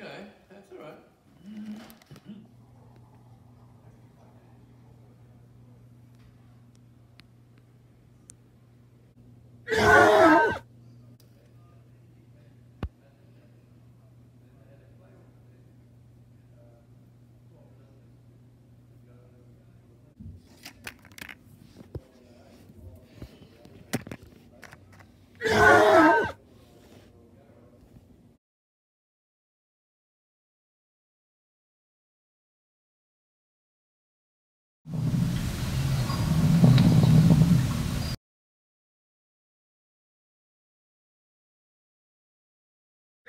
Okay.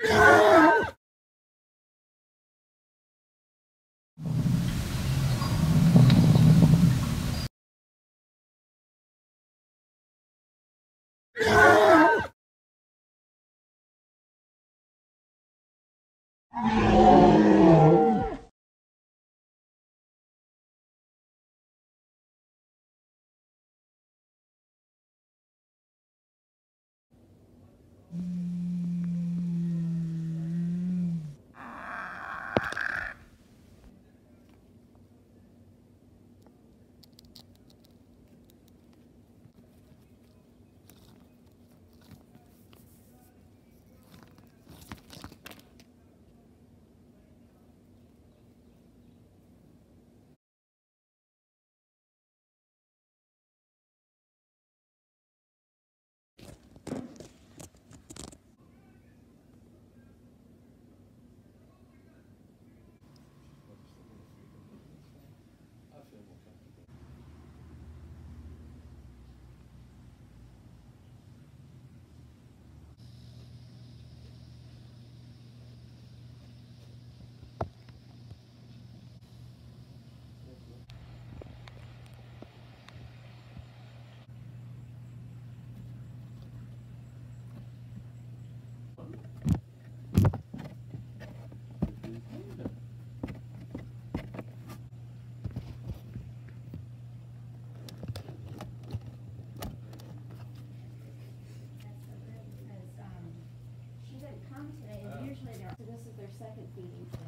Oh. being